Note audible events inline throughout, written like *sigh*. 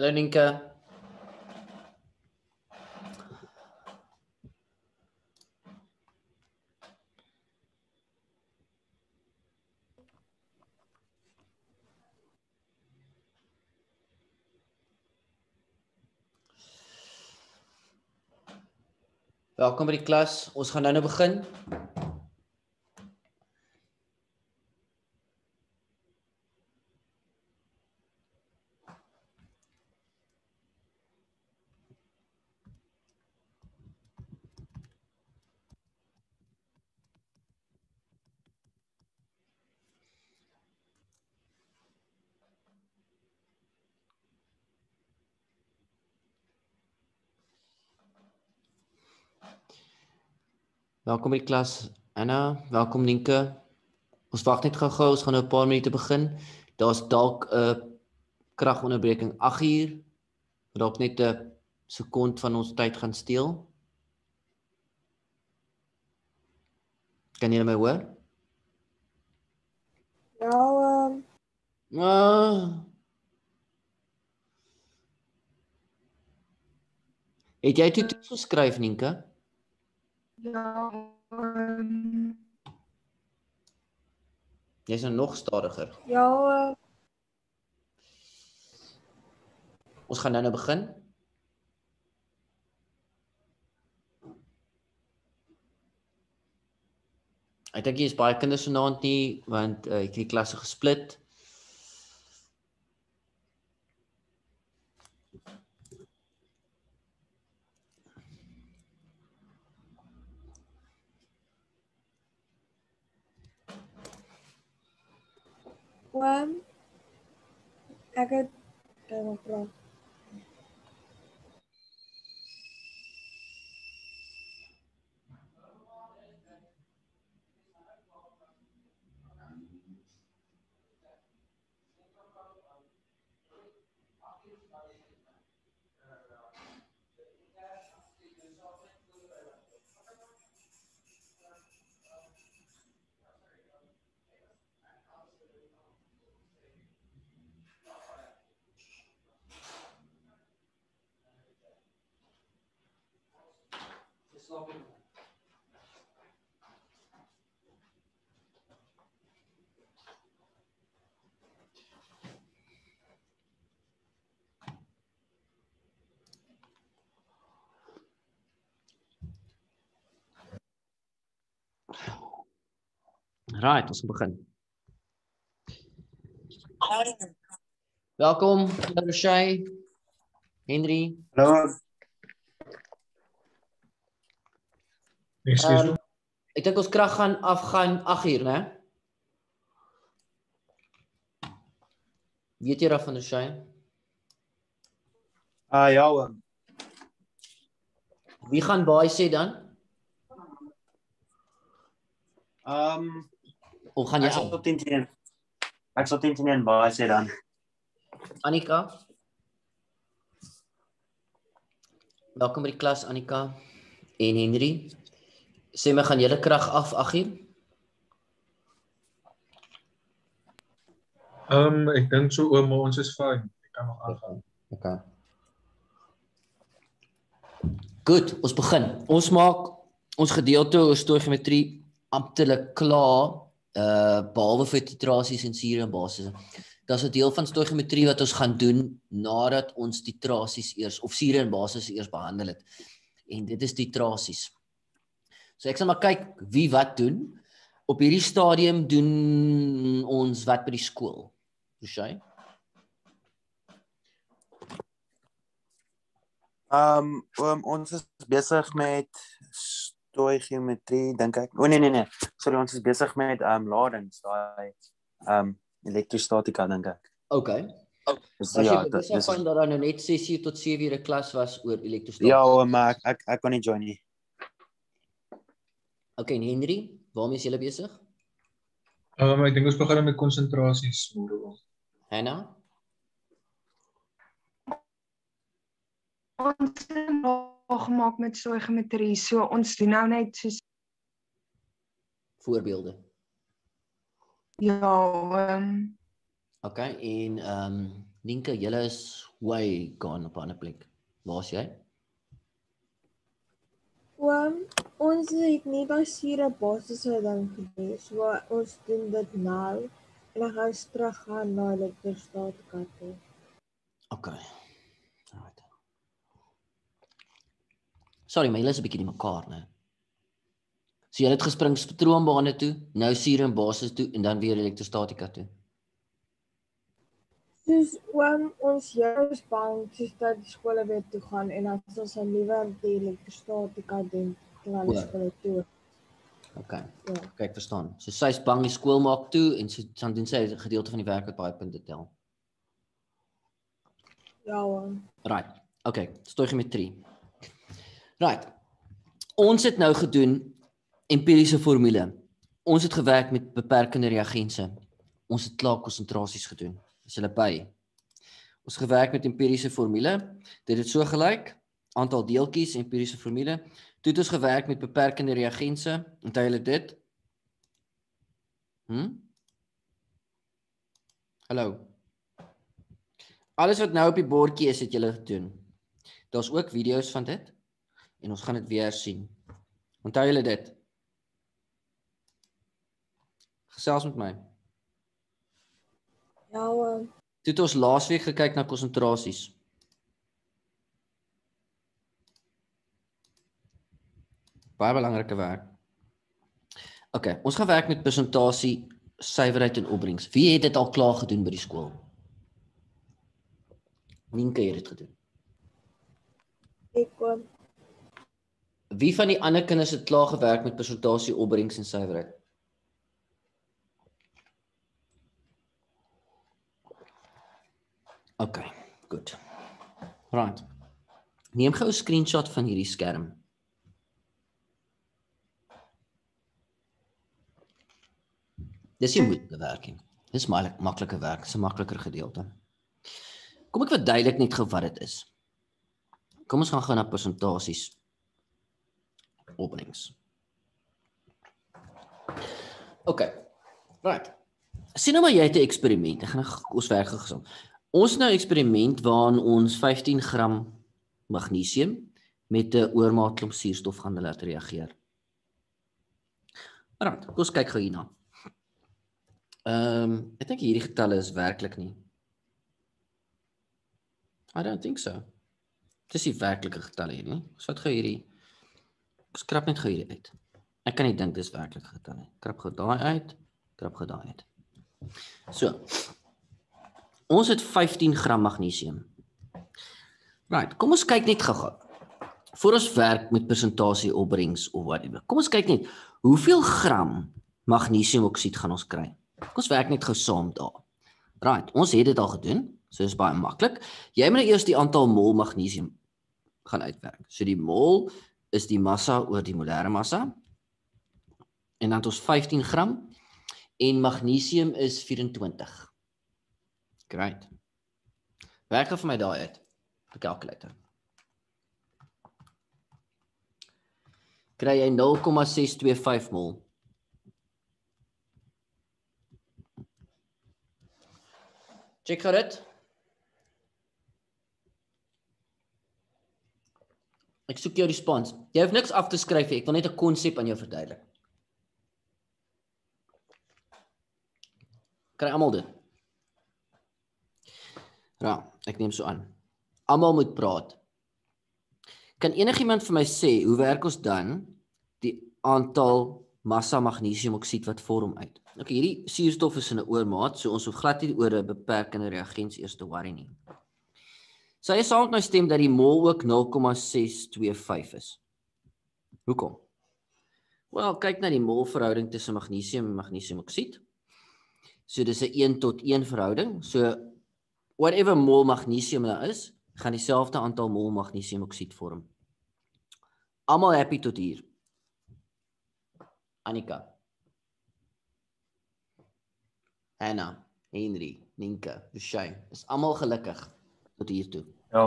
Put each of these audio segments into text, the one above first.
Hallo Ninka. Welkom by die klas. Ons gaan nou nou begin. Welkom by die klas. Anna, welkom Ninke. Ons wag net gou-gou, ons gaan nou 'n paar minute begin. Daar's dalk 'n kragonderbreking 8 uur. Dalk net 'n sekond van ons tyd gaan steel. Kan julle my hoor? Ja, ehm Ah. Het jy dit geskryf Ninke? Ja, ehm Jy's nou nog stadiger. ja, eh, Ons gaan nou nou begin. Ek dink hier is baie kinders vanaand nie want uh, ek het die klasse gesplit. Oom. Ek het kyk Right, ons begin. Welkom, Roshai. Henry. Hallo. Ekskuus. Um, ek dink ons krag gaan afgaan 8 uur, né? Weet jy daarvan Roshai? Ah ja, oom. Wie gaan baie sê dan? Ehm Of gaan jy ek sal al? tot 10 teen. Ek sal 10 teen baie sê dan. Annika? Welkom by die klas Annika en Henry. Sê my gaan julle krag af 8 uur? Ehm ek dink so maar ons is fyn. Ek kan nog aangaan. Okay. Goed, ons begin. Ons maak ons gedeelte oor stoigeometrie amptelik klaar uh behalwe vir titrasies en sure en basisse. Daar's 'n deel van stoigeometrie wat ons gaan doen nadat ons titrasies eers of sure en basisse eers behandel het. En dit is titrasies. So ek sal maar kyk wie wat doen. Op hierdie stadium doen ons wat by die skool. Verstaan? Ehm oom, ons is besig met stoigeometrie dink ek. O nee nee nee. Sorry, ons is besig met ehm um, ladings, daai ehm um, elektrostatika dink ek. Okay. Dis Was jy ja, bewus dit is daarvan dat daar nou net 6 uur tot 7 uur 'n klas was oor elektrostatika? Ja, oom, maar ek ek, ek kon nie join nie. Okay, en Henry, waarmee is jy besig? Ehm ek dink ons begin met konsentrasies môre. Hanna? ons gemaak met stoigeometrie. So ons doen nou net soos Voorbeelde. ja, ehm Okay, en ehm um, Nienke, julle is way gone op 'n ander plek. Waar's jy? Oom, ons het nie daai sure basiese ding gedoen. So ons doen dit nou en dan gaan ons terug gaan na elektrostatiese toe. OK. Right. Sorry, my julle is 'n bietjie die mekaar, né? So jy het gespring stroombane toe, nou suur en basis toe en dan weer elektrostatika toe. Soos oom, ons julle bang soos dat die skole weer toe gaan en dan sal ons liewer die elektrostatiese doen terwyl die O. skole toe. OK. Ja. Kyk, verstaan. So sy's bang die skool maak toe en sy dan doen sy 'n gedeelte van die werk wat baie punte tel. Ja, oom. Right. OK, stoichiometrie. Right. Ons het nou gedoen empiriese formule. Ons het gewerk met beperkende reagense. Ons het klaar konsentrasies gedoen. Is julle by? Ons gewerk met empiriese formule. Dit het so gelyk: aantal deeltjies, empiriese formule. Toe het ons gewerk met beperkende reagense. Onthou julle dit? Hm? Hallo. Alles wat nou op die bordjie is, het julle gedoen. Daar's ook video's van dit en ons gaan dit weer sien. Onthou julle dit? Gesels met my. Ja, oom. Toe het ons laasweek gekyk na konsentrasies. Baie belangrike werk. OK, ons gaan werk met persentasie, suiwerheid en opbrengs. Wie het dit al klaar gedoen by die skool? Nienke het dit gedoen. Ek oom. Wie van die ander kinders het klaar gewerk met persentasie, opbrengs en suiwerheid? OK, goed. Right. Neem gou 'n screenshot van hierdie skerm. Dis nie moeilike werk nie. Dis maklik maklike werk, dis 'n makliker gedeelte. Kom ek verduidelik net gou wat dit is. Kom ons gaan gou na persentasies opbrengs. OK. Right. Sien nou maar jy het 'n eksperiment. Ek gaan nou ons werk saam. Ons nou eksperiment waarin ons 15 gram magnesium met 'n oormaat klomp suurstof gaan laat reageer. Right, kom ons kyk gou hierna. Ehm, um, ek dink hierdie getalle is werklik nie. I don't think so. Dis nie werklike getalle hier nie. Ons vat gou hierdie ek skrap net gou hierdie uit. Ek kan nie dink dis werklike getalle nie. Krap gou daai uit, krap gou daai uit. So. Ons het 15 gram magnesium. Right, kom ons kyk net gou-gou. Voor ons werk met persentasie opbrengs of whatever. Kom ons kyk net hoeveel gram magnesiumoksied gaan ons kry. Kom ons werk net gou saam daar. Right, ons het dit al gedoen. So is baie maklik. Jy moet nou eers die aantal mol magnesium gaan uitwerk. So die mol is die massa oor die molêre massa. En dan het ons 15 gram en magnesium is 24. Great. Werk vir my daai uit. Die kalkulator. Kry jy 0,625 mol. Check dit. Ek soek jou respons. Jy hoef niks af te skryf nie. Ek wil net 'n konsep aan jou verduidelik. Kry almal dit? Ja, ek neem so aan. Almal moet praat. Kan enigiemand vir my sê hoe werk ons dan die aantal massa magnesiumoksied wat vorm uit? OK, hierdie suurstof is in 'n oormaat, so ons hoef glad nie oor 'n beperkende reagens eers te worry nie. Sê jy saam met my stem dat die mol ook 0,625 is. Hoekom? Wel, kyk na die mol verhouding tussen magnesium en magnesiumoksied. So dis 'n 1 tot 1 verhouding. So whatever mol magnesium daar is, gaan dieselfde aantal mol magnesiumoksied vorm. Almal happy tot hier. Annika. Anna, Henry, Ninka, Rushay. Is almal gelukkig tot hier toe. Ja,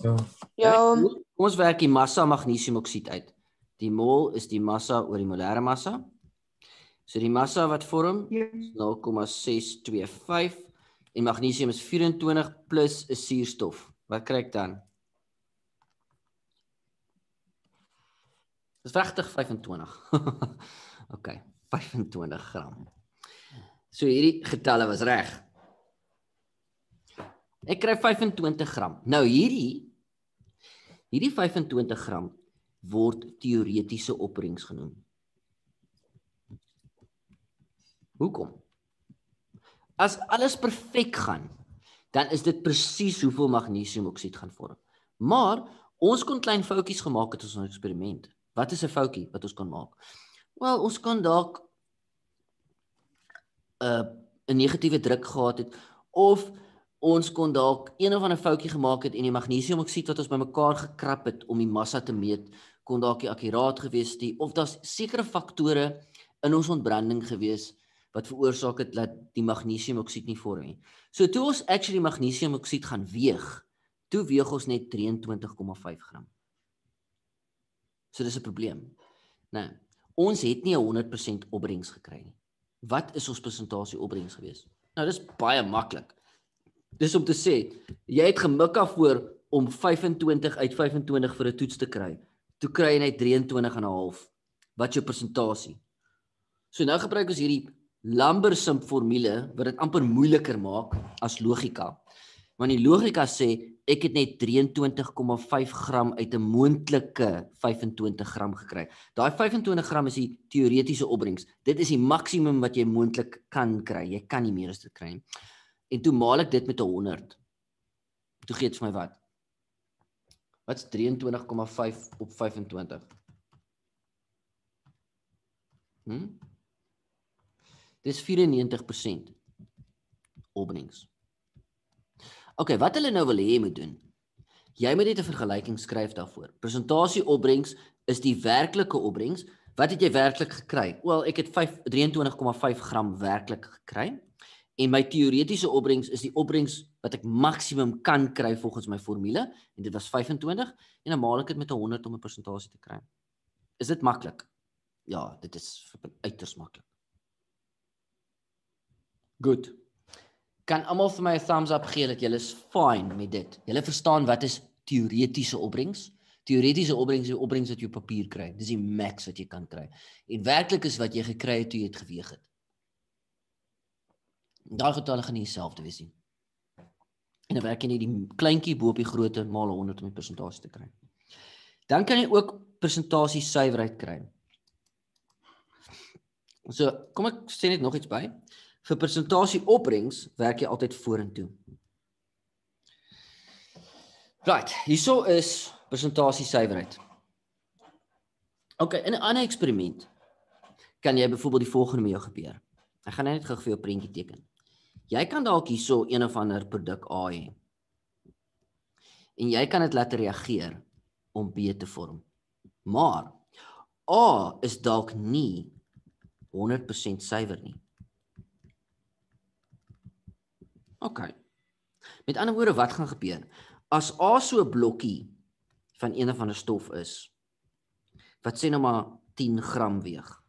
Ja. Ja, Kom ons werk die massa magnesiumoksied uit. Die mol is die massa oor die molêre massa. So die massa wat vorm ja. is 0,625 en magnesium is 24 plus 'n suurstof. Wat kry ek dan? Dis regtig 25. *laughs* OK, 25 gram. So hierdie getalle was reg. Ek kry 25 gram. Nou hierdie hierdie 25 gram word teoretiese opbrengs genoem. Hoekom? As alles perfek gaan, dan is dit presies hoeveel magnesiumoksied gaan vorm. Maar ons kon klein foutjies gemaak het in ons eksperiment. Wat is 'n foutjie wat ons kan maak? Wel, ons kan dalk 'n uh, 'n negatiewe druk gehad het of ons kon dalk een of ander foutjie gemaak het en die magnesiumoksied wat ons bymekaar gekrap het om die massa te meet kon dalk nie akkuraat gewees het of daar's sekere faktore in ons ontbranding gewees wat veroorsaak het dat die magnesiumoksied nie vorm nie. So toe ons actually magnesiumoksied gaan weeg, toe weeg ons net 23,5 gram. So dis 'n probleem. Nou, ons het nie 'n 100% opbrengs gekry nie. Wat is ons persentasie opbrengs gewees? Nou dis baie maklik. Dis om te sê, jy het gemik af voor om 25 uit 25 vir 'n toets te kry. Toe kry jy net 23 en 'n half. Wat jou persentasie? So nou gebruik ons hierdie Lambersimp formule wat dit amper moeiliker maak as logika. Want die logika sê ek het net 23,5 gram uit 'n moontlike 25 gram gekry. Daai 25 gram is die teoretiese opbrengs. Dit is die maksimum wat jy moontlik kan kry. Jy kan nie meer as dit kry nie. En toe maal ek dit met 'n 100. Toe gee dit vir my wat? Wat's 23,5 op 25? Hm? Dis 94% opbrengs. OK, wat hulle nou wil hê jy moet doen. Jy moet net 'n vergelyking skryf daarvoor. Presentasie opbrengs is die werklike opbrengs. Wat het jy werklik gekry? Wel, ek het 23,5 gram werklik gekry. En my teoretiese opbrengs is die opbrengs wat ek maksimum kan kry volgens my formule en dit was 25 en dan maal ek dit met 100 om 'n persentasie te kry. Is dit maklik? Ja, dit is uiters maklik. Goed. Kan almal vir my 'n thumbs up gee dat julle is fine met dit? Julle verstaan wat is teoretiese opbrengs? Teoretiese opbrengs is die opbrengs wat jy op papier kry. Dis die max wat jy kan kry. En werklik is wat jy gekry het toe jy dit geweeg het. Daai getalle gaan nie dieselfde wees nie. En dan werk jy net die kleintjie bo op die grootte maal 100 om die persentasie te kry. Dan kan jy ook persentasie suiwerheid kry. So, kom ek sê net nog iets by vir persentasie opbrengs werk jy altyd vorentoe. Right, hierso is persentasie suiwerheid. OK, in 'n ander eksperiment kan jy byvoorbeeld die volgende met jou gebeur. Ek gaan net gou vir jou 'n prentjie teken. Jy kan dalk hierso een of ander produk A hê. En jy kan dit laat reageer om B te vorm. Maar A is dalk nie 100% suiwer nie. OK. Met ander woorde, wat gaan gebeur? As A so 'n blokkie van een of ander stof is wat sê nou maar 10 gram weeg.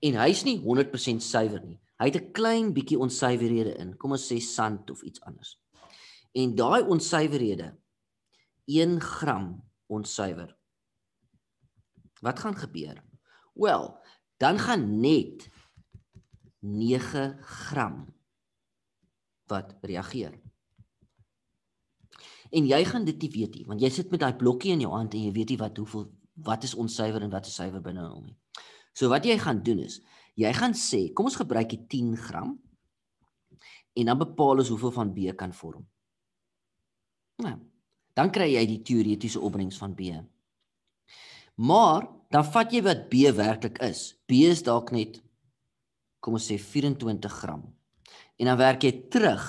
En hy's nie 100% suiwer nie. Hy het 'n klein bietjie onsuiverhede in. Kom ons sê sand of iets anders. En daai onsuiverhede 1 gram onsuiwer. Wat gaan gebeur? Wel, dan gaan net 9 gram wat reageer. En jy gaan dit nie weet nie, want jy sit met daai blokkie in jou hand en jy weet nie wat hoeveel wat is onsuiwer en wat is suiwer binne hom nie. So wat jy gaan doen is, jy gaan sê, kom ons gebruik die 10 gram en dan bepaal ons hoeveel van B kan vorm. Nou, dan kry jy die teoretiese opbrengs van B. Maar dan vat jy wat B werklik is. B is dalk net kom ons sê 24 gram en dan werk jy terug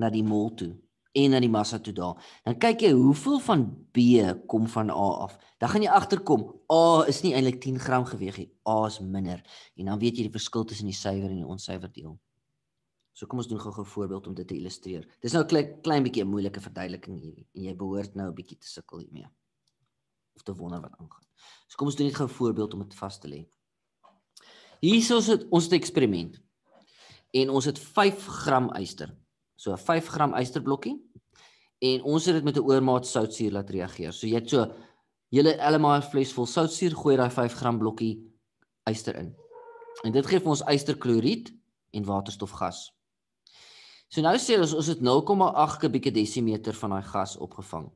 na die mol toe en na die massa toe daar. Dan kyk jy hoeveel van B kom van A af. Dan gaan jy agterkom A is nie eintlik 10 gram geweg nie. A is minder. En dan weet jy die verskil tussen die suiwer en die onsuiwer deel. So kom ons doen gou-gou 'n voorbeeld om dit te illustreer. Dis nou 'n klein, klein bietjie 'n moeilike verduideliking hierdie en jy behoort nou 'n bietjie te sukkel hiermee. Of te wonder wat aangaan. So kom ons doen net gou 'n voorbeeld om dit vas te lê. Hier is ons ons eksperiment en ons het 5 gram yster. So 'n 5 gram ysterblokkie en ons het dit met 'n oormaat soutsuur laat reageer. So jy het so julle Elma fles vol soutsuur, gooi daai 5 gram blokkie yster in. En dit gee vir ons ysterkloried en waterstofgas. So nou sê ons ons het 0,8 kubieke desimeter van daai gas opgevang.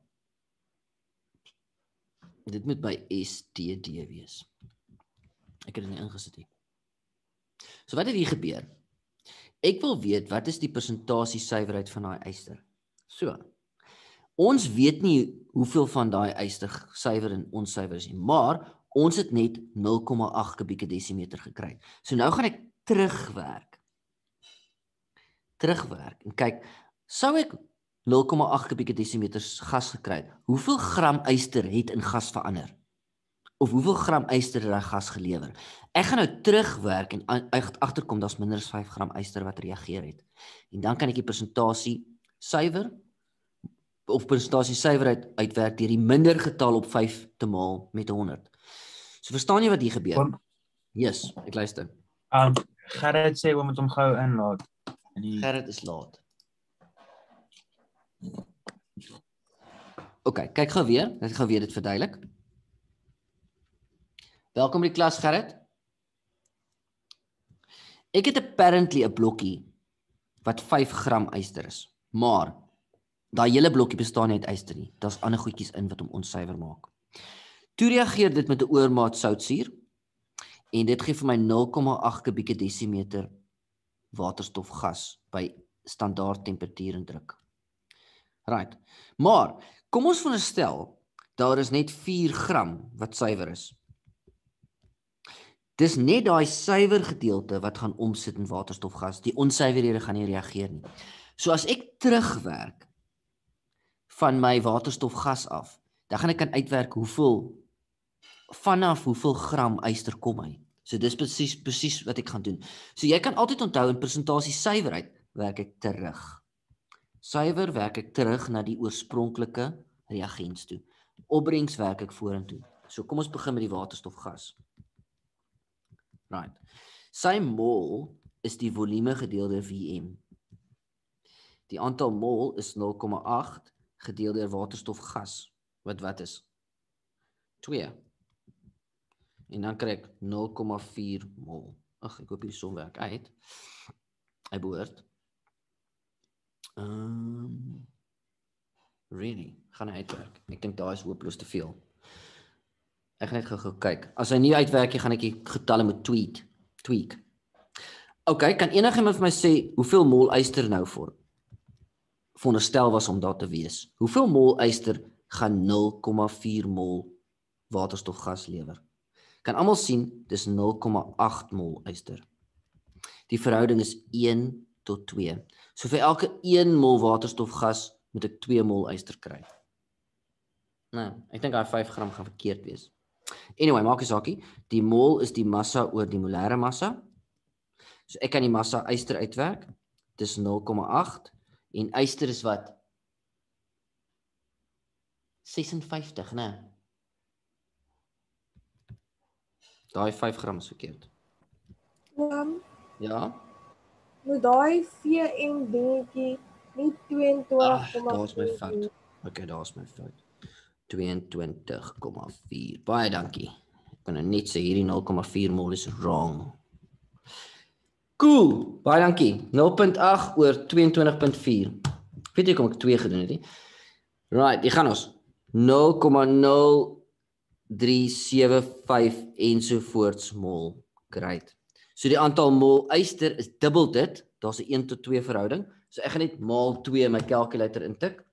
Dit moet by STD wees. Ek het dit nie ingesit nie. So wat het hier gebeur? Ek wil weet wat is die persentasie suiwerheid van daai yster. So. Ons weet nie hoeveel van daai yster suiwer en onsuiwer is nie, maar ons het net 0,8 kubieke desimeter gekry. So nou gaan ek terugwerk. Terugwerk en kyk, sou ek 0,8 kubieke desimeter gas gekry het, hoeveel gram yster het in gas verander? Of hoeveel gram yster het daai gas gelewer? Ek gaan nou terugwerk en agterkom daar's minder as 5 gram yster wat reageer het. En dan kan ek die persentasie suiwer of persentasie suiwerheid uitwerk deur die minder getal op 5 te maal met 100. So verstaan jy wat hier gebeur? Yes, ek luister. Um Gerrit sê oom moet hom gou inlaat. In die Gerrit is laat. OK, kyk gou weer. Ek gaan weer dit verduidelik. Welkom by die klas Gerrit. Ek het apparently 'n blokkie wat 5 gram yster is. Maar daai hele blokkie bestaan nie uit yster nie. Daar's ander goedjies in wat hom onsuiwer maak. Toe reageer dit met 'n oormaat soutsuur en dit gee vir my 0,8 kubieke desimeter waterstofgas by standaard temperatuur en druk. Right. Maar kom ons veronderstel daar is net 4 gram wat suiwer is. Dis net daai suiwer gedeelte wat gaan omsit in waterstofgas. Die onsuiwerhede gaan nie reageer nie. So as ek terugwerk van my waterstofgas af, dan gaan ek kan uitwerk hoeveel vanaf hoeveel gram yster kom hy. So dis presies presies wat ek gaan doen. So jy kan altyd onthou in persentasie suiwerheid werk ek terug. Suiwer werk ek terug na die oorspronklike reagens toe. Opbrengs werk ek vorentoe. So kom ons begin met die waterstofgas. Right. Sy mol is die volume gedeel deur Vm. Die aantal mol is 0,8 gedeel deur waterstofgas wat wat is 2. En dan kry ek 0,4 mol. Ag, ek hoop hierdie som werk uit. Hy behoort. Ehm um, really, gaan hy uitwerk. Ek dink daai is hopeloos te veel. Ek gaan net gou-gou kyk. As hy nie uitwerk nie, gaan ek die getalle moet tweak. Tweak. OK, kan enigiemand vir my sê hoeveel mol yster nou voor? Veronderstel was om daar te wees. Hoeveel mol yster gaan 0,4 mol waterstofgas lewer? Kan almal sien dis 0,8 mol yster. Die verhouding is 1 tot 2. So vir elke 1 mol waterstofgas moet ek 2 mol yster kry. Nou, ek dink daai 5 gram gaan verkeerd wees. Anyway, maak nie saakie. Die mol is die massa oor die molêre massa. So ek kan die massa yster uitwerk. Dis 0,8 en yster is wat 56, né? Daai 5 gram is verkeerd. Um, Ja. moet daai VM dingetjie nie 22, Ag, daar's my fout. Okay, daar's my fout. 22,4. Baie dankie. Ek kan nou net sê hierdie 0,4 mol is wrong. Cool. Baie dankie. 0.8 oor 22.4. Weet jy kom ek 2 gedoen het nie? Right, hier gaan ons. 0,0375 ensovoorts mol. Great. So die aantal mol yster is dubbel dit. Daar's 'n 1 tot 2 verhouding. So ek gaan net maal 2 in my kalkulator intik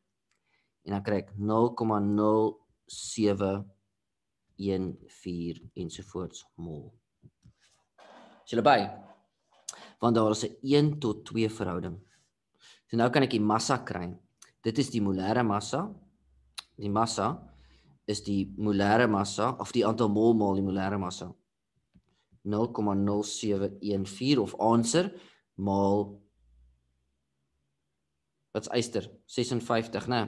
en dan kry ek 0,0714 ensovoorts mol. Is julle by? Want daar is 'n 1 tot 2 verhouding. So nou kan ek die massa kry. Dit is die molêre massa. Die massa is die molêre massa of die aantal mol maal die molêre massa. 0,0714 of answer maal wat's yster 56 nê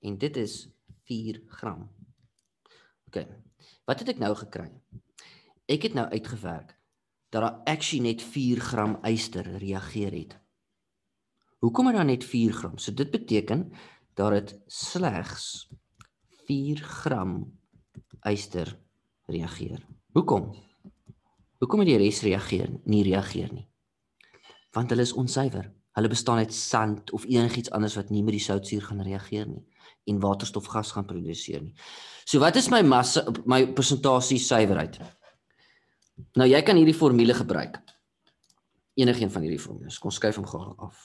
en dit is 4 gram OK wat het ek nou gekry ek het nou uitgewerk dat daar actually net 4 gram yster reageer het. Hoekom het dan net 4 gram? So dit beteken dat dit slegs 4 gram yster reageer. Hoekom? Hoekom het die res reageer nie reageer nie? Want hulle is onsuiwer. Hulle bestaan uit sand of enigiets anders wat nie met die soutsuur gaan reageer nie en waterstofgas gaan produseer nie. So wat is my massa my persentasie suiwerheid? Nou jy kan hierdie formule gebruik. Enigeen van hierdie formules. Kom skuif hom gou af.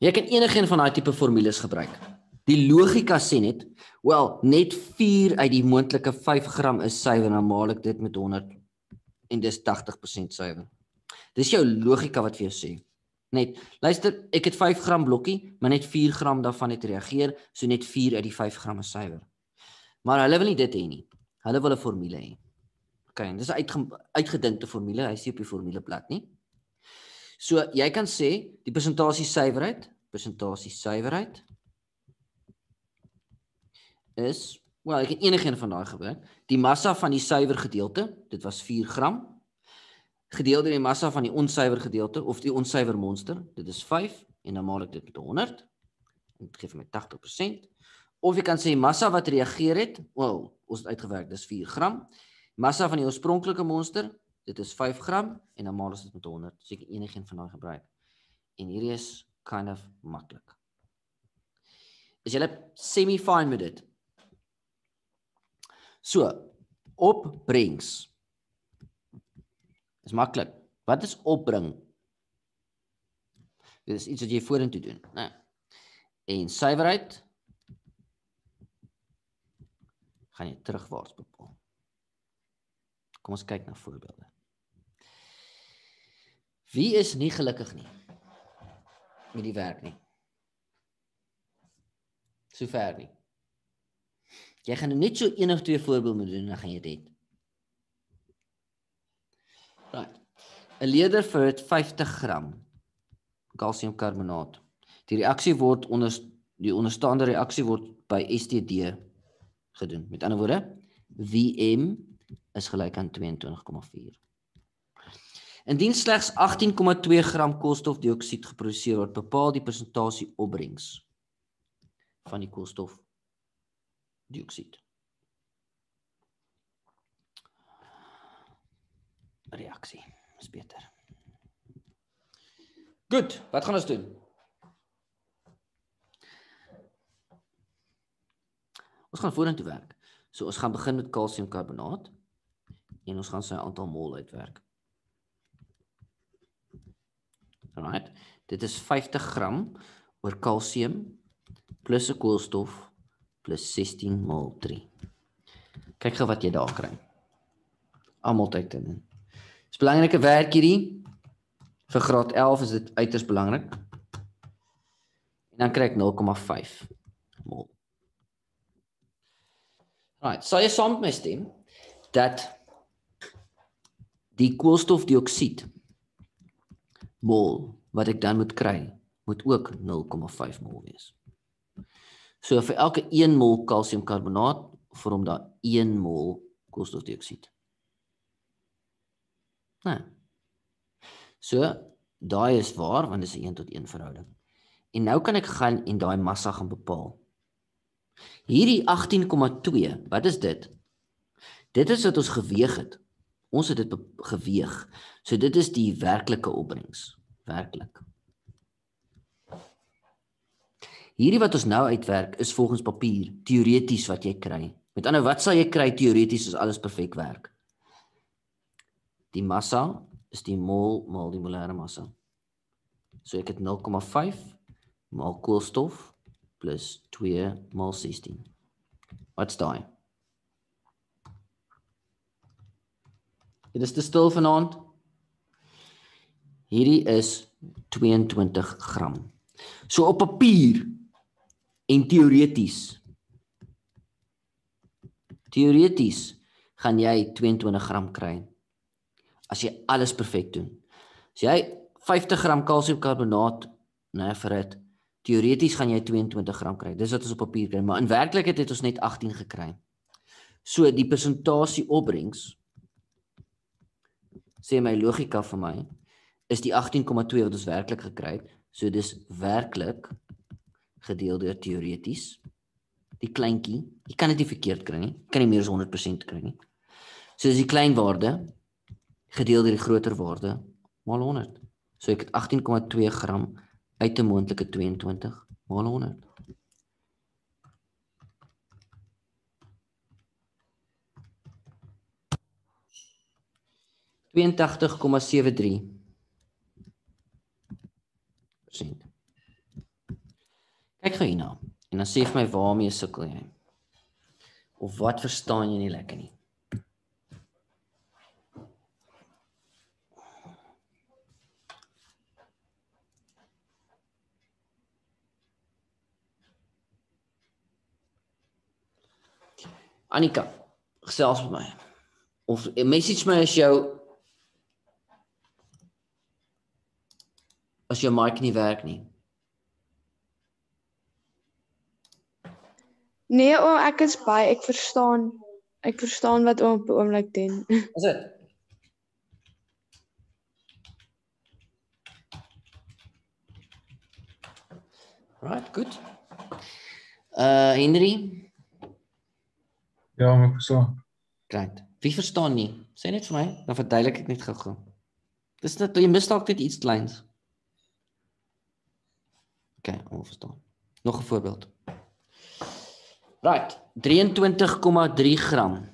Jy kan enigeen van daai tipe formules gebruik. Die logika sê net, wel, net 4 uit die moontlike 5 gram is suiwer, dan maal ek dit met 100 en dis 80% suiwer. Dis jou logika wat vir jou sê. Net, luister, ek het 5 gram blokkie, maar net 4 gram daarvan het reageer, so net 4 uit die 5 gram is suiwer. Maar hulle wil nie dit hê nie. Hulle wil 'n formule hê. OK, dis 'n uitge, uitgedinkte formule, hy sê op die formuleblad nie. So jy kan sê die persentasie suiwerheid, persentasie suiwerheid is wel, ek het enigiets van daai gebruik. Die massa van die suiwer gedeelte, dit was 4 gram, gedeel deur die massa van die onsuiwer gedeelte of die onsuiwer monster, dit is 5 en dan maal ek dit met 100 en dit gee vir my 80%. Of jy kan sê massa wat reageer het, wel, ons het uitgewerk, dis 4 gram. Massa van die oorspronklike monster, dit is 5 gram en dan maal ons dit met 100. So ek enigiets van daai gebruik. En hierdie is kind of maklik. Is jy semi fine met dit? So, opbrengs. Is maklik. Wat is opbring? Dit is iets wat jy vorentoe doen, né? En suiwerheid gaan jy terugwaarts bepaal. Kom ons kyk na voorbeelde. Wie is nie gelukkig nie met die werk nie? Sover nie. Jy gaan net so een of twee voorbeelde doen en dan gaan jy dit. Right. 'n Leerder vir 50 gram kalsiumkarbonaat. Die reaksie word onder die onderstaande reaksie word by STD gedoen. Met ander woorde, Vm is gelyk aan 22,4. Indien slegs 18,2 gram koolstofdioksied geproduseer word, bepaal die persentasie opbrengs van die koolstof dioksied. Reaksie is beter. Goed, wat gaan ons doen? Ons gaan vorentoe werk. So ons gaan begin met kalsiumkarbonaat en ons gaan sy aantal mol uitwerk. Alright. Dit is 50 gram oor kalsium plus 'n koolstof plus 16 maal 3. Kyk gou wat jy daar kry. Almal tyd in. Dis belangrike werk hierdie. Vir graad 11 is dit uiters belangrik. En dan kry ek 0,5 mol. Right, so jy saam met my dat die koolstofdioksied mol wat ek dan moet kry, moet ook 0,5 mol wees. So vir elke 1 mol kalsiumkarbonaat vorm daar 1 mol koolstofdioksied. Nee. So daai is waar want dit is 'n 1 tot 1 verhouding. En nou kan ek gaan en daai massa gaan bepaal. Hierdie 18,2, wat is dit? Dit is wat ons geweeg het. Ons het dit geweeg. So dit is die werklike opbrengs, werklik. Hierdie wat ons nou uitwerk is volgens papier teoreties wat jy kry. Met ander wat sal jy kry teoreties as alles perfek werk? Die massa is die mol maal die molêre massa. So ek het 0,5 maal koolstof plus 2 maal 16. Wat's daai? Dit is te stil vanaand. Hierdie is 22 gram. So op papier en teoreties teoreties gaan jy 22 gram kry as jy alles perfek doen. As jy 50 gram kalsiumkarbonaat nee vir dit teoreties gaan jy 22 gram kry. Dis wat ons op papier kry, maar in werklikheid het ons net 18 gekry. So die persentasie opbrengs sê my logika vir my is die 18,2 wat ons werklik gekry het. So dis werklik gedeel deur teoreties. Die kleintjie, jy kan dit nie verkeerd kry nie. Kan nie meer as 100% kry nie. So dis die klein waarde gedeel deur die groter waarde maal 100. So ek het 18,2 gram uit 'n moontlike 22 maal 100. Tweeëntachtig komma sewe drie persent. Kyk gou hierna en dan sê vir my waarmee sukkel jy? Of wat verstaan jy nie lekker nie? Annika, gesels met my. Of 'n message my as jou as jou mic nie werk nie. Nee, o, ek is by, ek verstaan. Ek verstaan wat oom op die oomblik doen. *laughs* Is dit? Right, good. Uh Henry, Ja, ek verstaan. great. Wie verstaan nie? Sê net vir my, dan verduidelik ek net gou-gou. Dis net jy mis dalk net iets kleins. OK, almal verstaan. Nog 'n voorbeeld. Right, 23,3 gram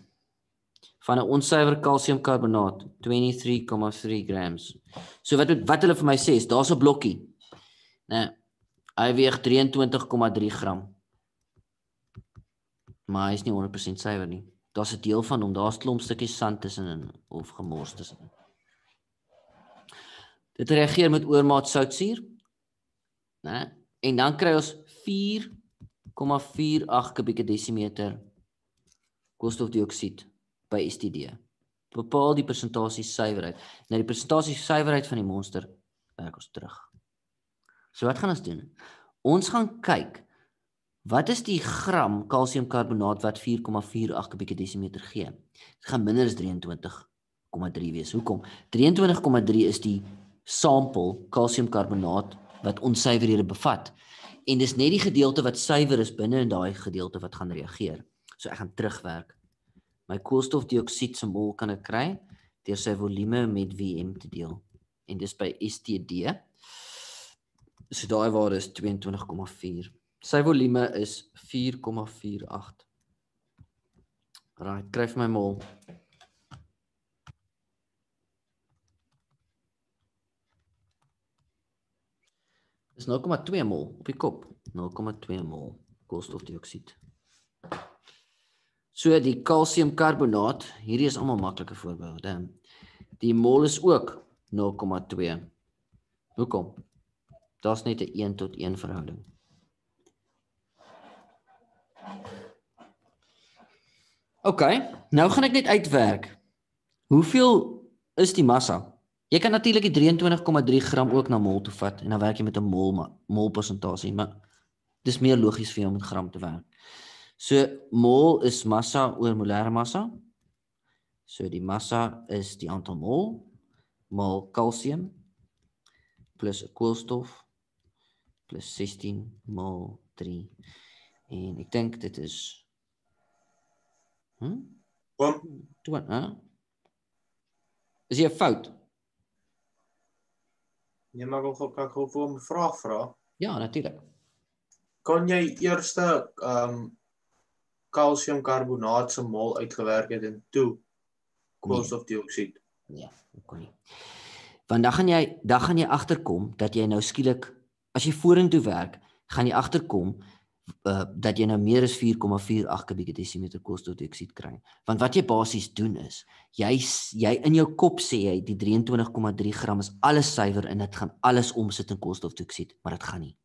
van 'n onsuiwer kalsiumkarbonaat, 23,3 grams. So wat wat hulle vir my sê is daar's 'n blokkie. Nee, hy weeg 23,3 gram. Maar hy is nie 100% suiwer nie. Daar's 'n deel van hom, daar's klomp stukkies sand tussenin of gemors tussenin. Dit reageer met oormaat soutsuur. Né? En dan kry ons 4,48 kubieke desimeter koolstofdioksied by STD. Bepaal die persentasie suiwerheid. Nou die persentasie suiwerheid van die monster werk ons terug. So wat gaan ons doen? Ons gaan kyk wat is die gram kalsiumkarbonaat wat 4,48 kubieke desimeter gee. Dit gaan minder as 23,3 wees. Hoekom? 23,3 is die sample kalsiumkarbonaat wat onsuiverhede bevat. En dis net die gedeelte wat suiwer is binne in daai gedeelte wat gaan reageer. So ek gaan terugwerk. My koolstofdioksied se mol kan ek kry deur sy volume met Vm te deel. En dis by STD. So daai waarde is 22,4. Sy volume is 4,48. Right, kry vir my mol. Dis 0,2 mol op die kop. 0,2 mol koolstofdioksied. So die kalsiumkarbonaat, hierdie is almal maklike voorbeelde. Die mol is ook 0,2. Hoekom? Daar's net 'n 1 tot 1 verhouding. OK, nou gaan ek net uitwerk. Hoeveel is die massa? Jy kan natuurlik die 23,3 gram ook na mol toe vat en dan werk jy met 'n mol mol persentasie, maar dis meer logies vir jou om met gram te werk. So mol is massa oor molêre massa. So die massa is die aantal mol maal kalsium plus koolstof plus 16 maal 3. En ek dink dit is Hm? Oom, Toe, hè? Is jy 'n fout? Nee, maar ek wil kan ek gou vir hom 'n vraag vra. Ja, natuurlik. Kan jy eers ehm um, kalsiumkarbonaat se mol uitgewerk het en toe koolstofdioksied? Ja, ek kon nie. Want dan gaan jy dan gaan jy agterkom dat jy nou skielik as jy vorentoe werk, gaan jy agterkom uh dat jy nou meer as 4,48 kubieke desimeter koolstofdioksied kry. Want wat jy basies doen is, jy jy in jou kop sê jy die 23,3 gram is alles suiwer en dit gaan alles omsit in koolstofdioksied, maar dit gaan nie.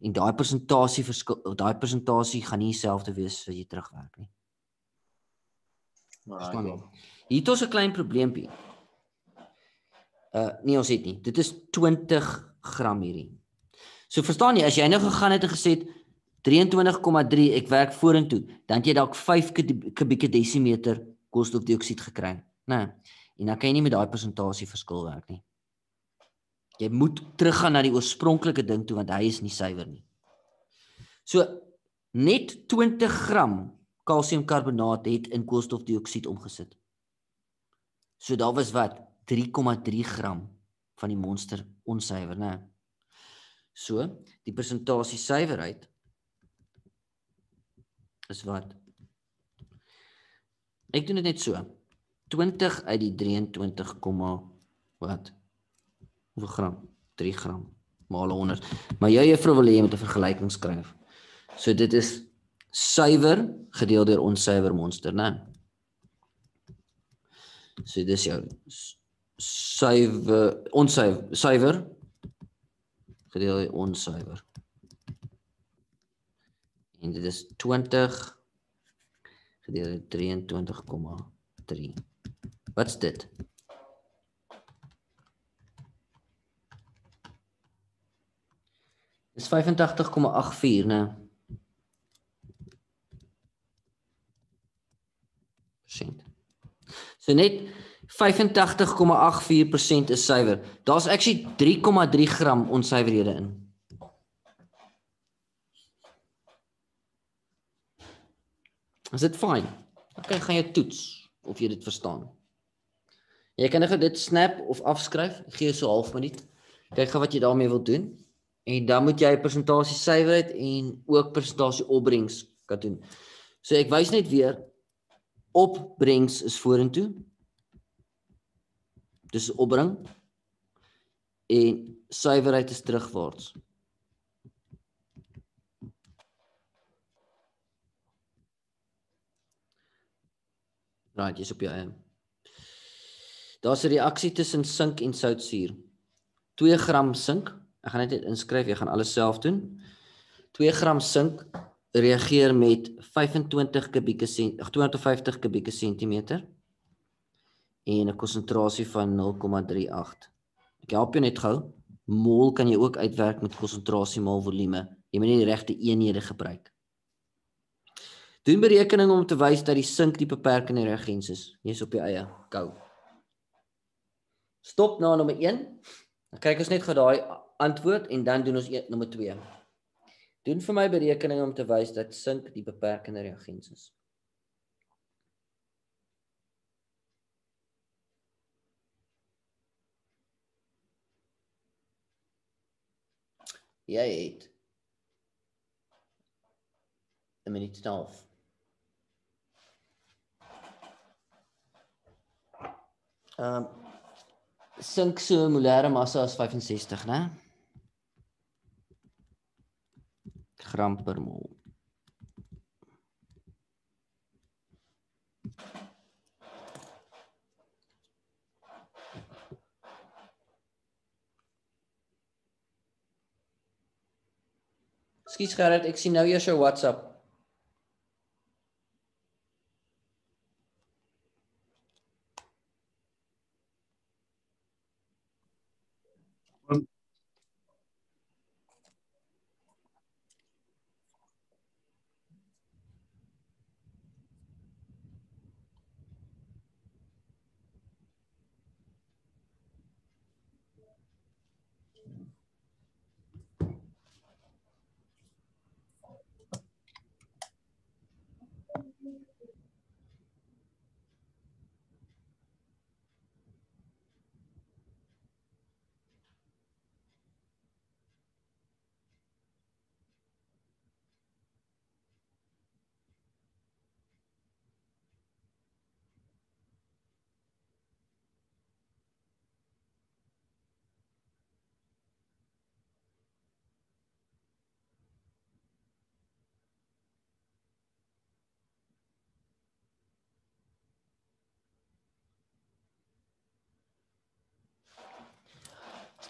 En daai persentasie verskil daai persentasie gaan nie dieselfde wees as jy terugwerk nie. Verstaan jy? Hier het ons 'n klein probleempie. Uh nee, ons het nie. Dit is 20 gram hierdie. So verstaan jy, as jy nou gegaan het en gesê het 23,3 ek werk vorentoe, dan jy dalk 5 kub- kubieke desimeter koolstofdioksied gekry, né? Nee. En dan kan jy nie met daai persentasie verskil werk nie. Jy moet teruggaan na die oorspronklike ding toe want hy is nie suiwer nie. So net 20 gram kalsiumkarbonaat het in koolstofdioksied omgesit. So daar was wat 3,3 gram van die monster onsuiwer, né? So, die persentasie suiwerheid is wat? Ek doen dit net so. 20 uit die 23, wat? Hoeveel gram? 3 gram maal 100. Maar jou juffrou wil hê jy moet 'n vergelyking skryf. So dit is suiwer gedeel deur onsuiwer monster, né? So dis jou s- suiwer onsuiwer suiwer gedeel deur onsuiwer. En dit is 20 gedeel deur 23,3. Wat's dit? Dis 85,84, né? persent. So net 85,84% is suiwer. Daar's actually 3,3 gram onsuiverhede in. Is dit fyn? Okay, gaan jy toets of jy dit verstaan. Jy kan net dit snap of afskryf. Gee so 'n half minuut. Kyk gou wat jy daarmee wil doen. En dan moet jy persentasie suiwerheid en ook persentasie opbrengs kan doen. So ek wys net weer opbrengs is vorentoe. Dis opbring en suiwerheid is terugwaarts. Right, jy's op jou eie. Daar's 'n reaksie tussen sink en soutsuur. 2 gram sink, ek gaan net inskryf, jy gaan alles self doen. 2 gram sink reageer met 25 kubieke sent, ag 250 kubieke sentimeter en 'n konsentrasie van 0,38. Ek help jou net gou. Mol kan jy ook uitwerk met konsentrasie maal volume. Jy moet net die regte eenhede gebruik. Doen berekeninge om te wys dat die sink die beperkende reagens is. Jy's op jou eie. Go. Stop na nommer 1. Dan kyk ons net gou daai antwoord en dan doen ons nommer 2. Doen vir my berekeninge om te wys dat sink die beperkende reagens is. Jy het 'n minuut en 'n half. Ehm um, sink se molêre massa is 65, né? gram per mol. Skus Gerard, ek sien nou eers jou WhatsApp.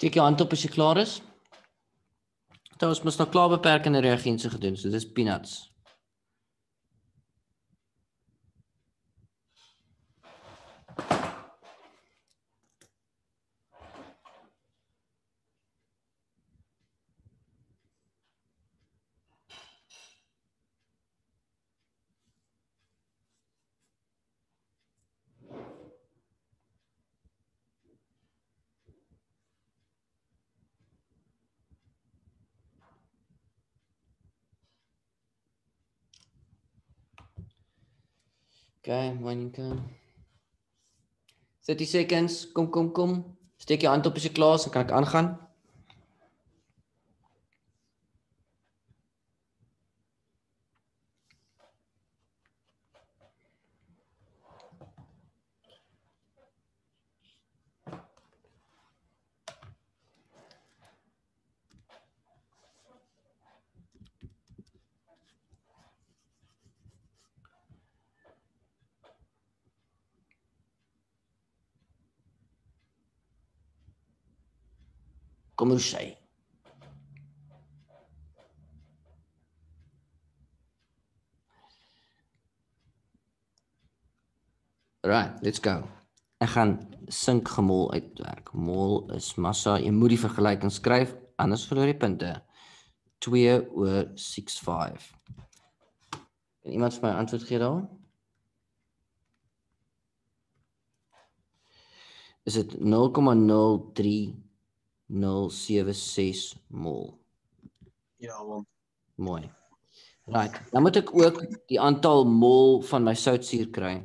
Steek jou hand op as jy klaar is. Dit ons mos nou klaar beperkende reagense gedoen, so dis peanuts. Okay, Monica. 30 seconds. Kom kom kom. Steek jou hand op as jy klaar is, dan kan ek aangaan. Ons sê. Right, let's go. Ek gaan sink gemol uitwerk. Mol is massa. Jy moet die vergelyking skryf anders verloor jy punte. 2 oor 65. Kan iemand vir my antwoord gee daar? Is dit 0,03076 mol? Ja, man. Mooi. Right. Dan moet ek ook die aantal mol van my soutsuur kry.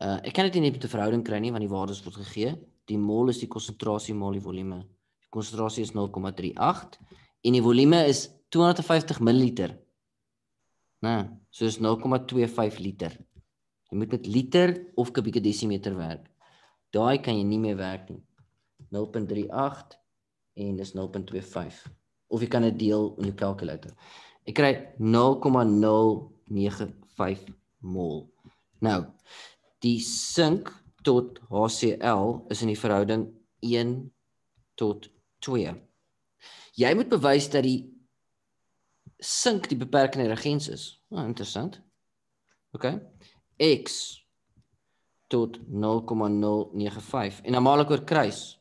Uh ek kan dit nie net met 'n verhouding kry nie want die waardes word gegee. Die mol is die konsentrasie maal die volume. Die konsentrasie is 0,38 en die volume is 250 ml. Nee, so is 0,25 liter. Jy moet met liter of kubieke desimeter werk. Daai kan jy nie meer werk nie. 0.38 en dis 0.25 of jy kan dit deel in jou kalkulator. Ek kry 0,095 mol. Nou, die sink tot HCl is in die verhouding 1 tot 2. Jy moet bewys dat die sink die beperkende reagens is. Ah, interessant. OK. X tot 0,095 en dan maal ek oor kruis.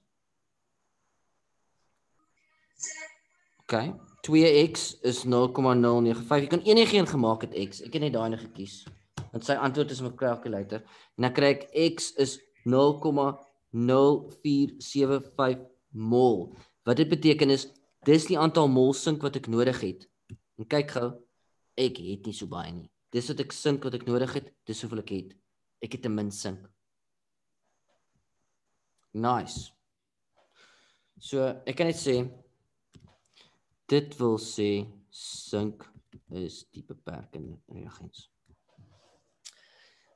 OK. 2x is 0,095. Jy kan enige een gemaak het x. Ek het net daai net gekies. Want sy antwoord is my calculator. En dan kry ek x is 0,0475 mol. Wat dit beteken is dis die aantal mol sink wat ek nodig het. En kyk gou, ek het nie so baie nie. Dis wat ek sink wat ek nodig het, dis hoeveel ek het. Ek het 'n min sink. Nice. So, ek kan net sê dit wil sê sink is die beperkende reagens.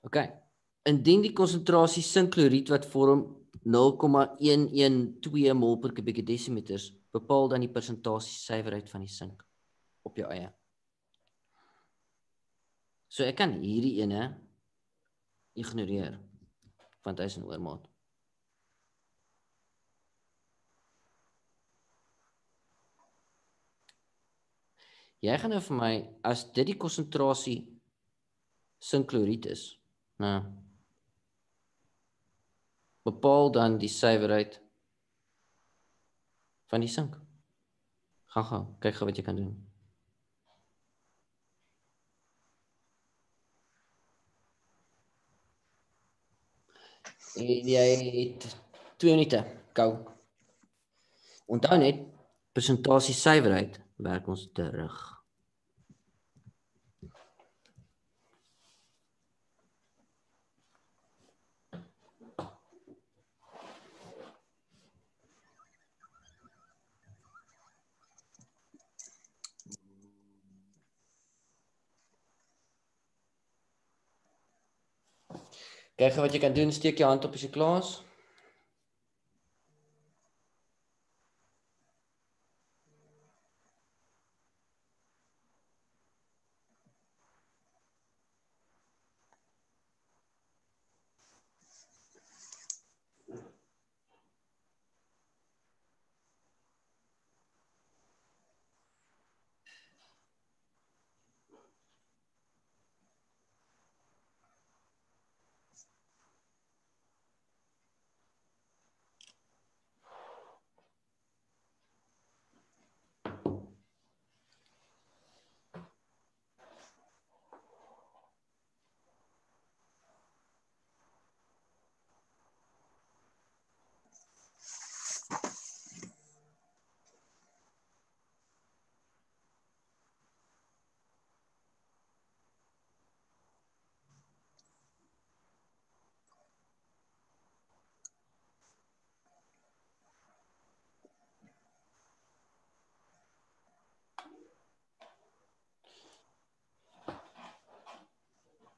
OK. Indien die konsentrasie sinkloried wat vorm 0,112 mol per kubieke desimeters bepaal dan die persentasie suiwerheid van die sink op jou eie. So ek kan hierdie ene ignoreer want hy is in oormaat. Jy gaan nou vir my as dit die konsentrasie sinkloried is, nou bepaal dan die suiwerheid van die sink. Gaan gaan, kyk gou wat jy kan doen. En jy het 2 minute gou. Onthou net persentasie suiwerheid werk ons terug. Kyk wat jy kan doen, steek jou hand op as jy klaar is.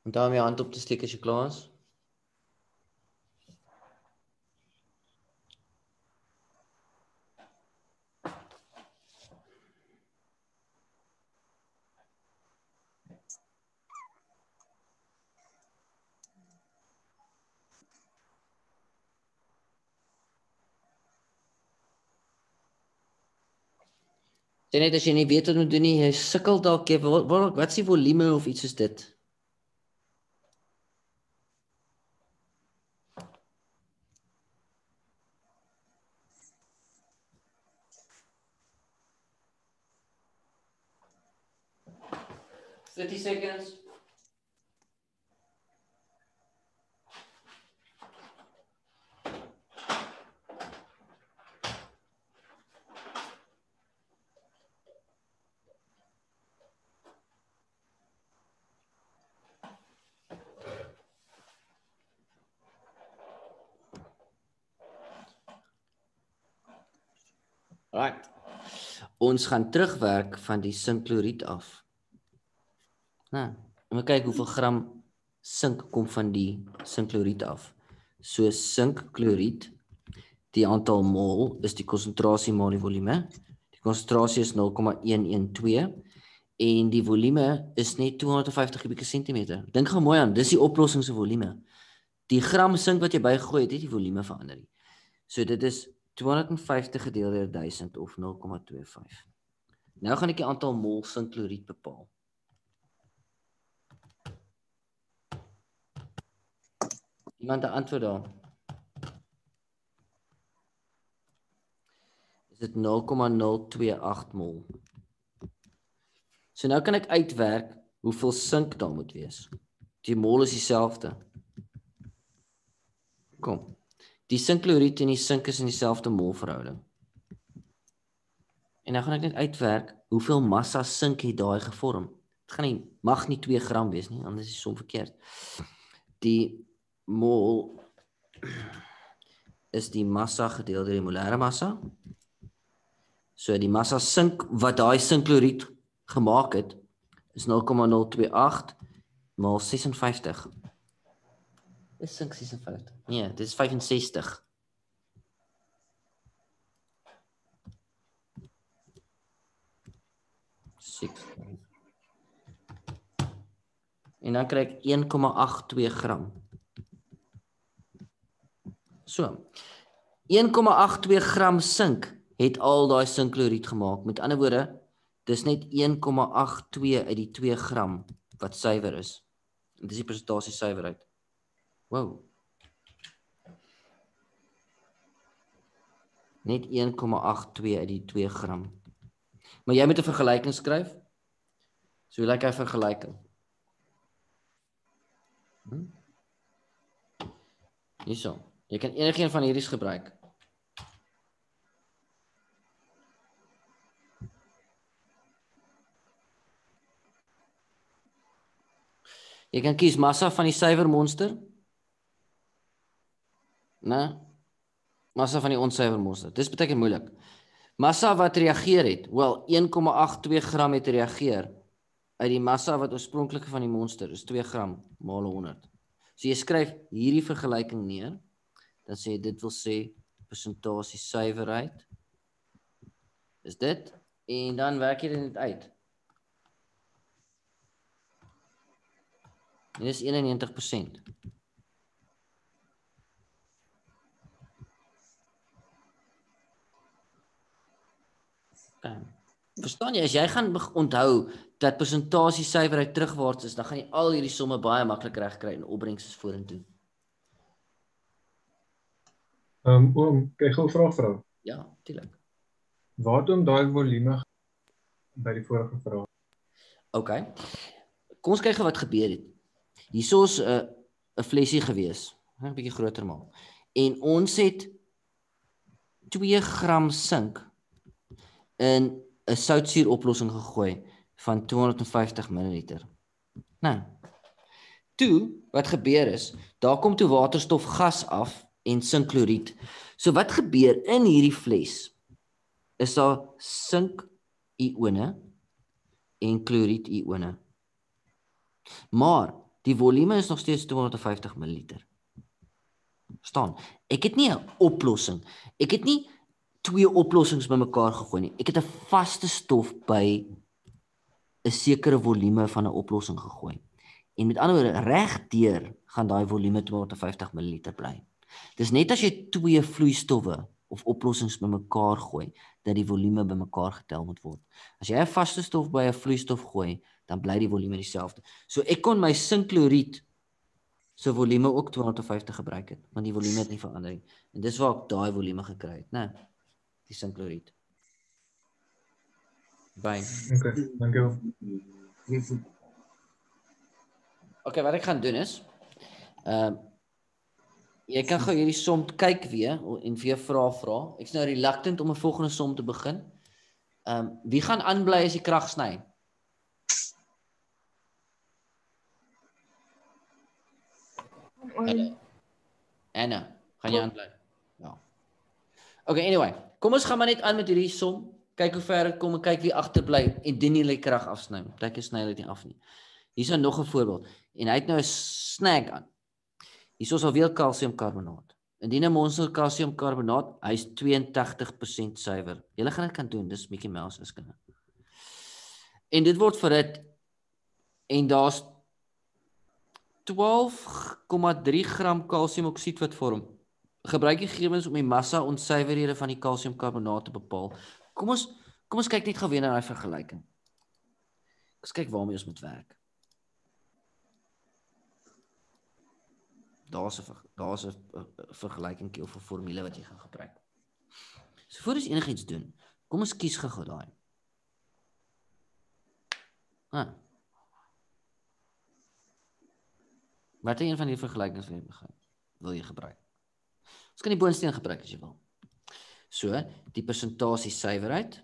Onthou om jou hand op te steek as jy klaar is. Sien net as jy nie weet wat om te doen nie, jy sukkel dalk jy wat wat is die volume of iets soos dit? Thirty seconds. Right. Ons gaan terugwerk van die sinkkloried af. Nou, en kyk hoeveel gram sink kom van die sinkkloried af. So sinkkloried die aantal mol is die konsentrasie maal die volume. Die konsentrasie is 0,112 en die volume is net 250 kubieke sentimeter. Dink gou mooi aan, dis die oplossing se volume. Die gram sink wat jy bygegooi het, het die volume verander nie. So dit is 250 gedeel deur 1000 of 0,25. Nou gaan ek die aantal mol sinkkloried bepaal. Iemand 'n antwoord daar? Is dit 0,028 mol? So nou kan ek uitwerk hoeveel sink daar moet wees. Die mol is dieselfde. Kom. Die sinkkloried en die sink is in dieselfde molverhouding. En nou gaan ek net uitwerk hoeveel massa sink het daai gevorm. Dit gaan nie mag nie 2 gram wees nie, anders is die som verkeerd. Die mol is die massa gedeel deur die molêre massa. So die massa sink wat daai sinkkloried gemaak het is 0,028 maal 56. Dis sink 56. Nee, dis 65. Six. En dan kry ek 1,82 gram. So. 1,82 gram sink het al daai sinkkloried gemaak. Met ander woorde, dis net 1,82 uit die 2 gram wat suiwer is. En dis die presentasie suiwerheid. Wow. Net 1,82 uit die 2 gram. Maar jy moet 'n vergelyking skryf. So hoe lyk hy vergelyking? Hm? Hierso. Jy kan enigiets van hierdie gebruik. Jy kan kies massa van die suiwer monster. Né? Massa van die onsuiwer monster. Dis baie keer moeilik. Massa wat reageer het. Wel 1,82 gram het reageer uit die massa wat oorspronklik van die monster is 2 gram maal 100. So jy skryf hierdie vergelyking neer. Dan sê dit wil sê persentasie suiwerheid is dit en dan werk jy dit uit. Dit is 91%. Okay. Verstaan jy as jy gaan onthou dat persentasie suiwerheid terugwaarts is, dan gaan jy al hierdie somme baie maklik regkry en opbrengs is vorentoe. Ehm um, oom, kyk gou vra vrou. Ja, tuurlik. Waarom daai volume by die vorige vraag? OK. Kom ons kyk gou wat gebeur het. Hierso's 'n uh, 'n flesie gewees, 'n bietjie groter maal. En ons het 2 gram sink in 'n soutsuur oplossing gegooi van 250 ml. Nou. Toe wat gebeur is, daar kom toe waterstof gas af en sinkkloried. So wat gebeur in hierdie fles? Is daar sink ione en kloried ione. Maar Die volume is nog steeds 250 ml. staan. Ek het nie 'n oplossing. Ek het nie twee oplossings bymekaar gegooi nie. Ek het 'n vaste stof by 'n sekere volume van 'n oplossing gegooi. En met ander woorde, regdeur gaan daai volume 250 ml bly. Dis net as jy twee vloeistowwe of oplossings bymekaar gooi dat die volume bymekaar getel moet word. As jy 'n vaste stof by 'n vloeistof gooi, dan bly die volume dieselfde. So ek kon my sinkloried se volume ook 250 gebruik het, want die volume het nie verander nie. En dis waar ek daai volume gekry het, né? Die sinkloried. By. Okay, dankie. Okay, wat ek gaan doen is ehm uh, jy kan gou hierdie som kyk weer en weer vra vra. Ek's nou reluctant om 'n volgende som te begin. Ehm um, wie gaan aanbly as die krag sny? Oom, Anna, gaan jy aanbly? Ja. Okay, anyway, kom ons gaan maar net aan met hierdie som. Kyk hoe ver dit kom en kyk wie agterbly en dien hulle krag afsny. Partyke sny hulle dit nie af nie. Hier's nou nog 'n voorbeeld. En hy het nou 'n snack aan. Hier's ons alweer kalsiumkarbonaat. Indien 'n monster kalsiumkarbonaat, hy's 82% suiwer. Julle gaan dit kan doen, dis Mickey Mouse wiskunde. En dit word verhit en daar's 12,3 gram kalsiumoksied wat vorm. Gebruik die gegevens om die massa onsuiverhede van die kalsiumkarbonaat te bepaal. Kom ons kom ons kyk net gou weer na daai vergelyking. Ons kyk waarmee ons moet werk. Daar's 'n daar's 'n eh, vergelykingkie of 'n formule wat jy gaan gebruik. So voor ons enigiets doen, kom ons kies gou-gou daai. Ah. Watter een van die vergelykings wil jy begin? Wil jy gebruik? Ons kan die boonsteen gebruik as jy wil. So, die persentasie suiwerheid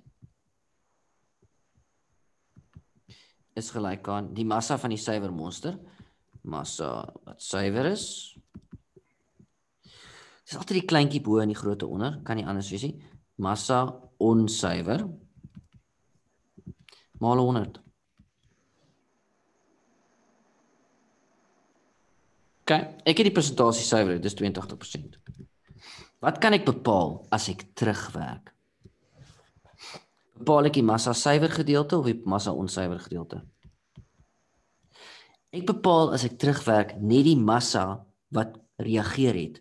is gelyk aan die massa van die suiwer monster, massa wat suiwer is. Dis altyd die kleintjie bo en die grootte onder, kan nie anders wees nie. Massa onsuiwer maal 100. OK, ek het die persentasie suiwerheid, dis 82%. Wat kan ek bepaal as ek terugwerk? Bepaal ek die massa suiwer gedeelte of die massa onsuiwer gedeelte? Ek bepaal as ek terugwerk net die massa wat reageer het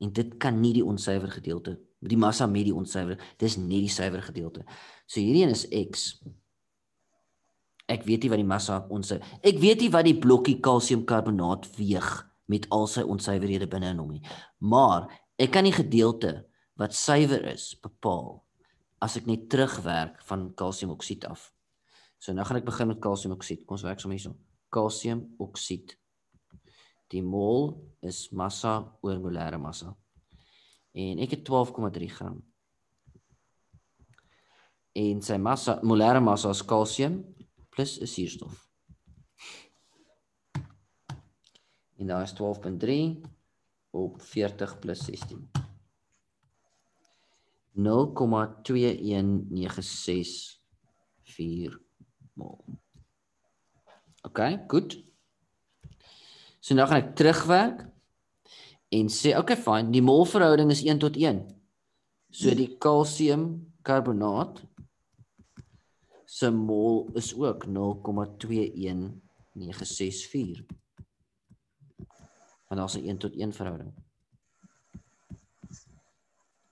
en dit kan nie die onsuiwer gedeelte die massa met die onsuiwer dis net die suiwer gedeelte. So hierdie een is x. Ek weet nie wat die massa onsuiwer. Ek weet nie wat die blokkie kalsiumkarbonaat weeg met al sy onsuiverhede binne in hom nie. Maar ek kan die gedeelte wat suiwer is bepaal as ek net terugwerk van kalsiumoksied af. So nou gaan ek begin met kalsiumoksied. Kom ons werk sommer hierso. Kalsiumoksied. Die mol is massa oor molêre massa. En ek het 12,3 gram. En sy massa, molêre massa is kalsium plus 'n suurstof. En daar is 12.3 op 40 plus 16. 0,21964 mol. OK, goed. So nou gaan ek terugwerk en sê okay fine, die molverhouding is 1 tot 1. So die kalsiumkarbonaat se mol is ook 0,21964. Want daar's 'n 1 tot 1 verhouding.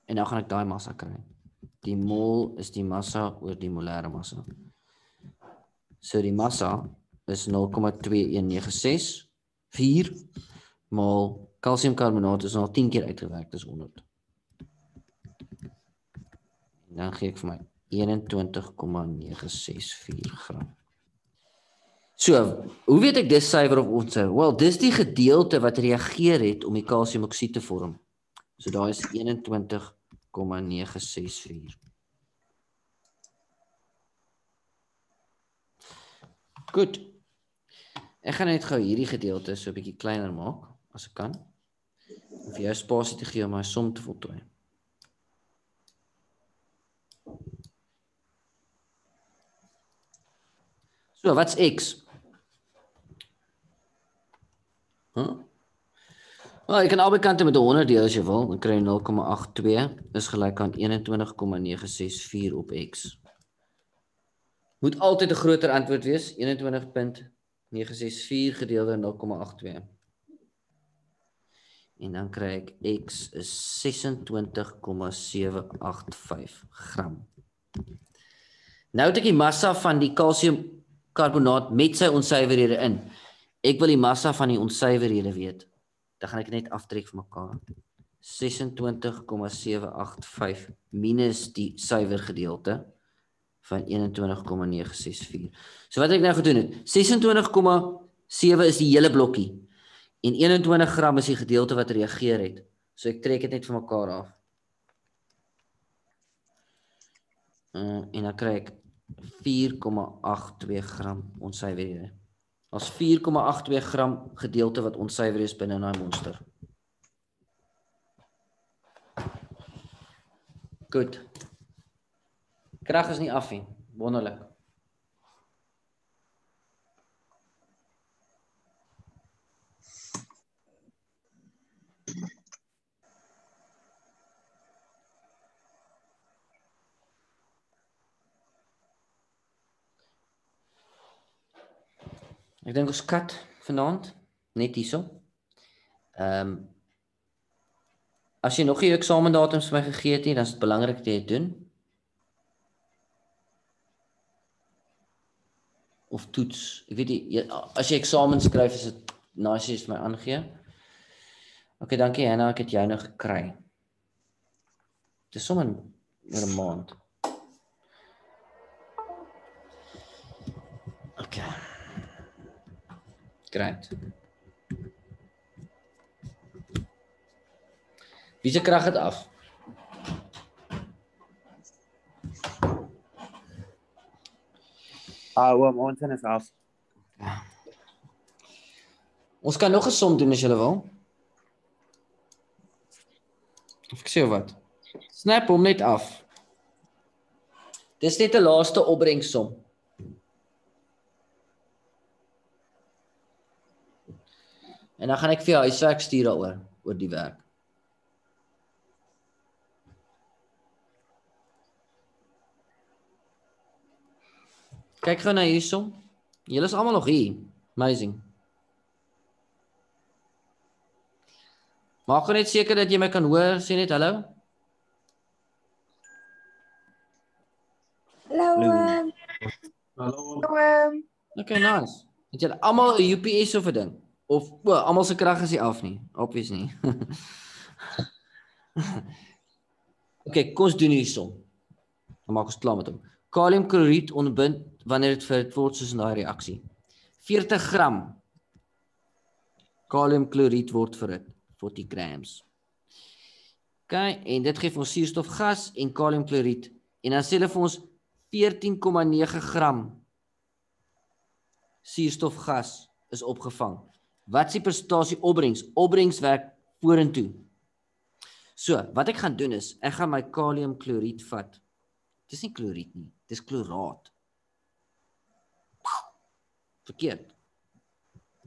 En nou gaan ek daai massa kry. Die mol is die massa oor die molêre massa. So die massa is 0,21964 maal kalsiumkarbonaat is nou 10 keer uitgewerk, dis 100. En dan gee ek vir my 21,964 gram. So, hoe weet ek dis suiwer of onsuiwer? Wel, dis die gedeelte wat reageer het om die kalsiumoksied te vorm. So daai is 21,964. Goed. Ek gaan net gou hierdie gedeelte so 'n bietjie kleiner maak as ek kan. Om vir jou spasie te gee om my som te voltooi. So, wat's x? Wel, jy kan albei kante met 'n 100 deel as jy wil, dan kry jy 0,82 is gelyk aan 21,964 op X. Moet altyd 'n groter antwoord wees, 21.964 gedeel deur 0,82. En dan kry ek X is 26,785 gram. Nou het ek die massa van die kalsiumkarbonaat met sy onsuiverhede in. Ek wil die massa van die onsuiverhede weet. Dan gaan ek net aftrek vir mekaar. 26,785 minus die suiwer gedeelte van 21,964. So wat ek nou gedoen het? 26,7 is die hele blokkie en 21 gram is die gedeelte wat reageer het. So ek trek dit net vir mekaar af. Uh, en dan kry ek 4,82 gram onsuiverhede. Daar's 4,82 gram gedeelte wat onsuiver is binne daai monster. Goed. Krag is nie af nie. Wonderlik. Ek dink ons kat vanaand net hierso. Ehm um, As jy nog nie jou eksamendatums vir my gegee het nie, dan is dit belangrik dat jy dit doen. Of toets. Ek weet nie jy, as jy eksamen skryf is dit nice as jy my aangee. OK, dankie Hanna, ek het jou nou gekry. Dis sommer 'n maand. Great. Wie se krag het af? Ah, oom, ons is af. Ons kan nog 'n som doen as jy wil. Of ek sê wat? Snap hom net af. Dis net 'n laaste opbrengsom. En dan gaan ek vir jou huiswerk stuur daaroor oor die werk. Kyk gou na hierso. Julle is almal nog hier. Amazing. Maak net seker dat jy my kan hoor. Sê net hallo. Hallo. Hallo. ehm, Hallo. Ehm Okay, nice. Het julle almal 'n UPS of 'n ding? Of o, almal se krag is nie af nie. Obvious nie. *laughs* okay, kom ons doen hierso. Dan maak ons klaar met hom. Kaliumkloried ontbind wanneer dit vir word soos in daai reaksie. 40 gram kaliumkloried word verhit, 40 grams. Okay, en dit gee vir ons suurstofgas en kaliumkloried en dan sê hulle vir ons 14,9 gram suurstofgas is opgevang. Wat is die persentasie opbrengs? Opbrengs werk vorentoe. So, wat ek gaan doen is, ek gaan my kaliumkloried vat. Dis nie kloried nie, dis kloraat. Verkeerd.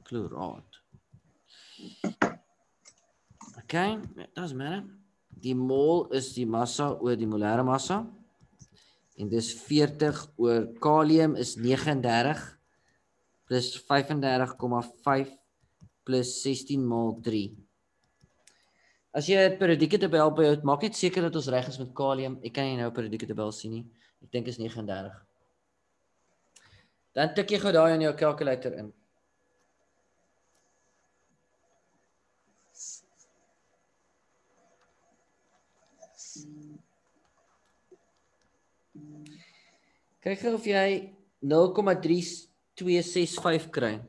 Kloraat. OK, dit's maar. Die mol is die massa oor die molêre massa. En dis 40 oor kalium is 39 plus 35,5 plus 16 maal 3. As jy 'n periodieke tabel by jou het, maak net seker dat ons reg is met kalium. Ek kan nie nou 'n periodieke tabel sien nie. Ek dink is 39. Dan tik jy gou daai in jou kalkulator in. Kyk gou of jy 0,3265 kry.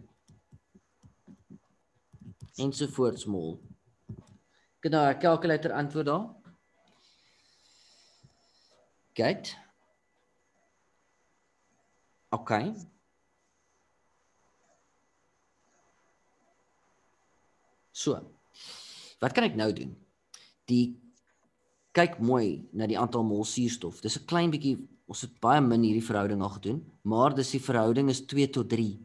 Ensovoorts mol. Ek het nou 'n kalkulator antwoord daar. Kyk. OK. So. Wat kan ek nou doen? Die kyk mooi na die aantal mol suurstof. Dis 'n klein bietjie ons het baie min hierdie verhouding al gedoen, maar dis die verhouding is 2 tot 3.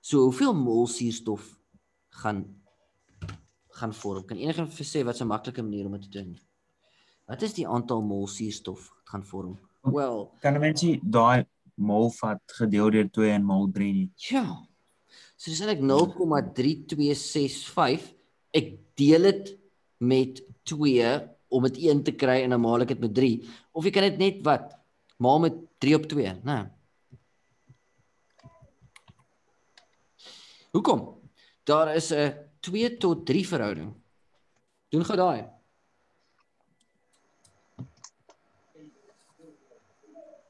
So hoeveel mol suurstof gaan gaan vorm. Kan enige vir sê wat 'n maklike manier om dit te doen? Wat is die aantal mol suurstof wat gaan vorm? Wel, Kan 'n mens nie daai mol vat gedeel deur 2 en mol 3 nie. ja. So dis eintlik 0,3265. Ek deel dit met 2 om dit 1 te kry en dan maal ek dit met 3 of jy kan dit net wat maal met 3 op 2, né? Nee. Hoekom? Daar is 'n 2 tot 3 verhouding. Doen gou daai.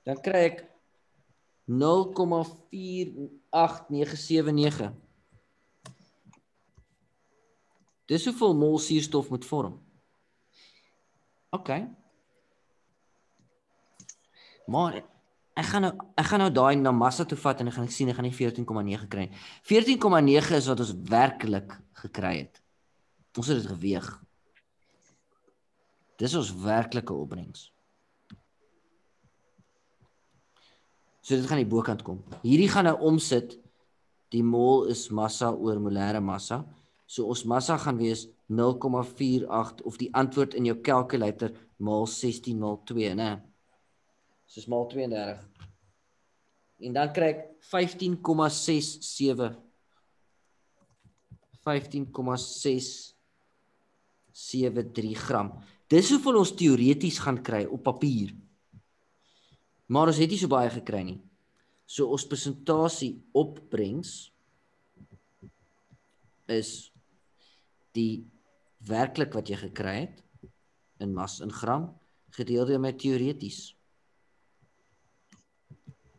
Dan kry ek 0,48979. Dis hoeveel mol suurstof moet vorm. OK. Maar ek gaan nou ek gaan nou daai na massa toe vat en ek gaan ek sien ek gaan nie 14,9 kry nie. 14,9 is wat ons werklik gekry het. Ons het dit geweeg. Dis ons werklike opbrengs. So dit gaan die bokant kom. Hierdie gaan nou omsit. Die mol is massa oor molêre massa. So ons massa gaan wees 0,48 of die antwoord in jou kalkulator maal 16 maal 2, né? Soos maal 32. En dan kry ek 15,67 15,673 gram. Dis hoeveel ons teoreties gaan kry op papier. Maar ons het nie so baie gekry nie. So ons persentasie opbrengs is die werklik wat jy gekry het in mas in gram gedeel deur my teoreties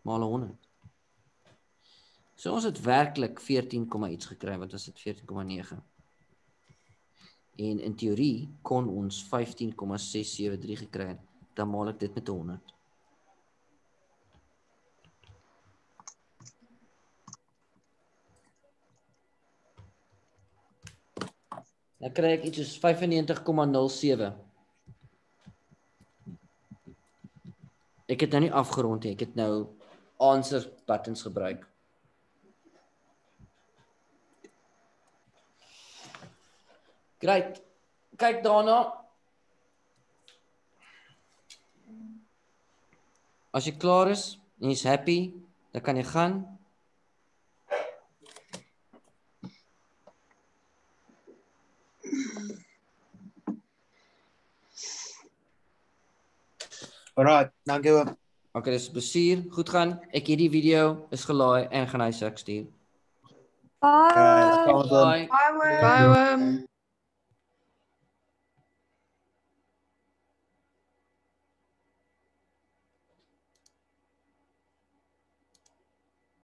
maal 100. So ons het werklik 14, iets gekry wat was dit 14,9. En in teorie kon ons 15,673 gekry het. Dan maal ek dit met 100. Dan kry ek iets soos 95,07. Ek het nou nie afgerond nie. Ek het nou answer buttons gebruik. Great. Kyk daarna. As jy klaar is en jy's happy, dan kan jy gaan. Alright, dankie hoor. Okay, dis 'n plesier. Goed gaan. Ek het die video is gelaai en gaan hy suk stuur. Bye. Okay, Bye. Bye. Bye.